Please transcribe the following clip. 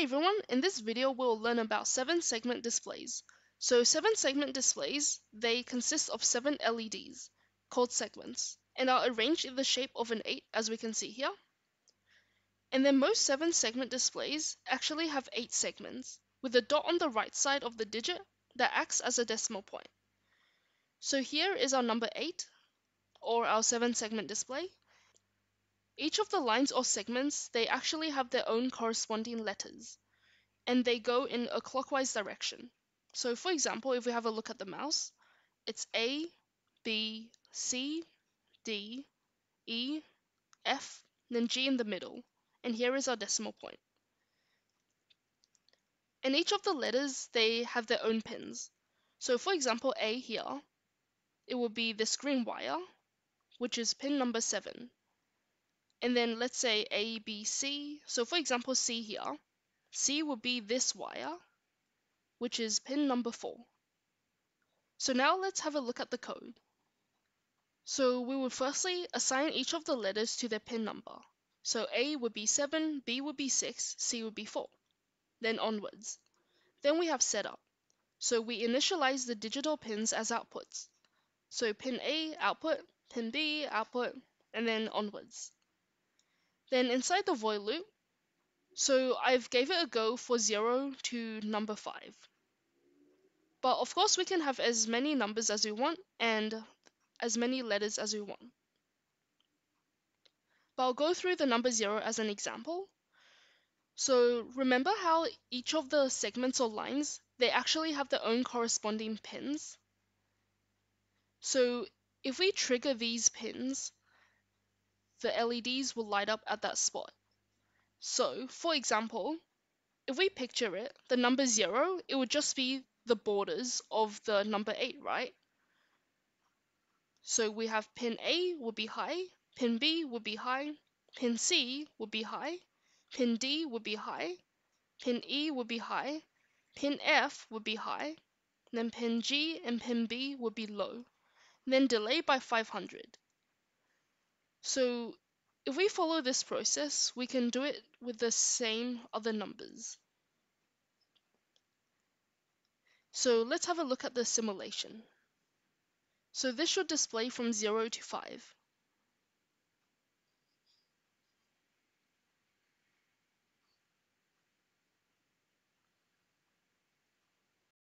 Hey everyone, in this video we'll learn about 7 segment displays. So 7 segment displays, they consist of 7 LEDs, called segments, and are arranged in the shape of an 8 as we can see here. And then most 7 segment displays actually have 8 segments, with a dot on the right side of the digit that acts as a decimal point. So here is our number 8, or our 7 segment display, each of the lines or segments, they actually have their own corresponding letters, and they go in a clockwise direction. So for example, if we have a look at the mouse, it's A, B, C, D, E, F, then G in the middle, and here is our decimal point. And each of the letters, they have their own pins. So for example, A here, it will be this green wire, which is pin number 7 and then let's say A, B, C. So for example, C here, C would be this wire, which is pin number 4. So now let's have a look at the code. So we would firstly assign each of the letters to their pin number. So A would be 7, B would be 6, C would be 4. Then onwards. Then we have setup. So we initialize the digital pins as outputs. So pin A, output, pin B, output, and then onwards. Then inside the void loop, so I've gave it a go for 0 to number 5. But of course we can have as many numbers as we want and as many letters as we want. But I'll go through the number 0 as an example. So remember how each of the segments or lines, they actually have their own corresponding pins? So if we trigger these pins, the LEDs will light up at that spot. So, for example, if we picture it, the number 0, it would just be the borders of the number 8, right? So we have pin A would be high, pin B would be high, pin C would be high, pin D would be high, pin E would be high, pin F would be high, then pin G and pin B would be low, then delay by 500. So if we follow this process, we can do it with the same other numbers. So let's have a look at the simulation. So this should display from 0 to 5.